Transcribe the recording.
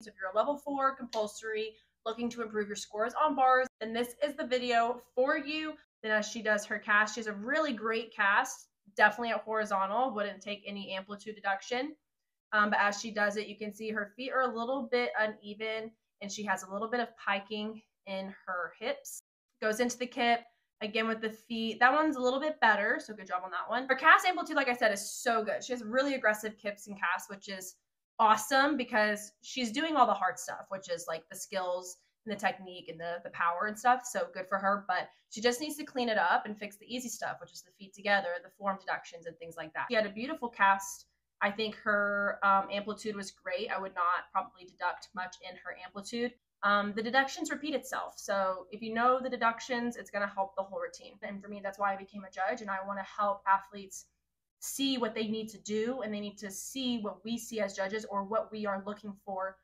So if you're a level four compulsory looking to improve your scores on bars, then this is the video for you. Then as she does her cast, she has a really great cast, definitely at horizontal, wouldn't take any amplitude deduction. Um, but as she does it, you can see her feet are a little bit uneven and she has a little bit of piking in her hips. Goes into the kip, again with the feet. That one's a little bit better, so good job on that one. Her cast amplitude, like I said, is so good. She has really aggressive kips and casts, which is awesome because she's doing all the hard stuff, which is like the skills and the technique and the the power and stuff. So good for her. But she just needs to clean it up and fix the easy stuff, which is the feet together, the form deductions, and things like that. She had a beautiful cast. I think her um, amplitude was great. I would not probably deduct much in her amplitude. Um, the deductions repeat itself. So if you know the deductions, it's going to help the whole routine. And for me, that's why I became a judge. And I want to help athletes see what they need to do and they need to see what we see as judges or what we are looking for